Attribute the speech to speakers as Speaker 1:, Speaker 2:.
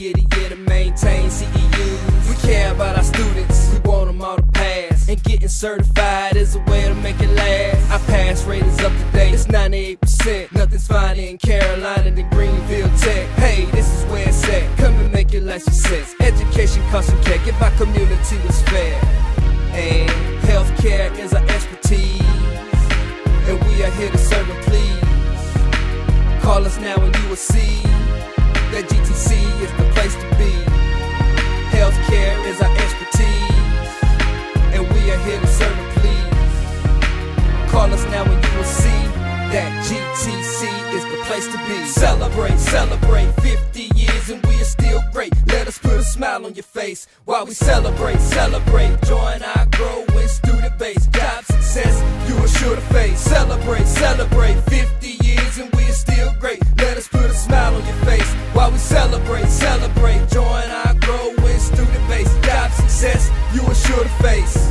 Speaker 1: year to year to maintain CEUs. We care about our students, we want them all to pass. And getting certified is a way to make it last. Our pass rate is up to date, it's 98%. Nothing's finer in Carolina than Greenville Tech. Hey, this is where it's at. Come and make your life success. Education costs some care, give our community what's fair. And healthcare is our expertise. And we are here to serve GTC is the place to be. Celebrate, celebrate 50 years and we are still great. Let us put a smile on your face while we celebrate, celebrate. Join our growing student base. Job success, you are sure to face. Celebrate, celebrate 50 years and we are still great. Let us put a smile on your face while we celebrate, celebrate. Join our growing student base. Job success, you are sure to face.